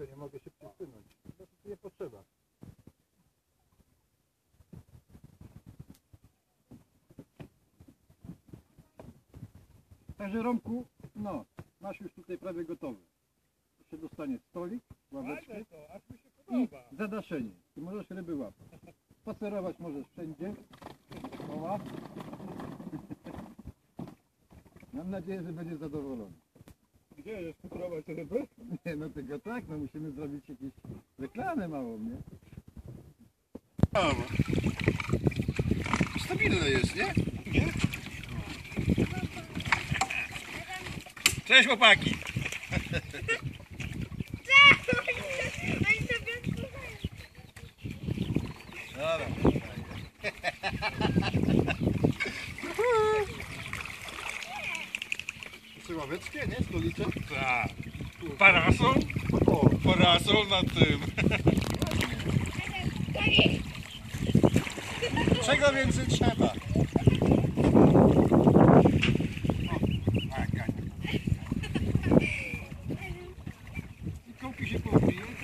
Ciężko, nie mogę się przesunąć. Po prostu nie potrzeba. Także Romku, no, masz już tutaj prawie gotowy. Jeszcze dostanie stolik, ławeczkę to, i zadaszenie. I możesz ryby łapać. Spacerować możesz wszędzie. Koła. Mam nadzieję, że będziesz zadowolony. Gdzie jest futrować ryby? Nie, no tylko tak, no musimy zrobić jakieś reklamę małą, nie? Stabilne jest, nie? Cześć chłopaki! Dobra. Czy ławeczkę, nie? Stolicę? Tak. Parasol? Parasol na tym. Czego więcej trzeba? Tak, I kąpi się powbije.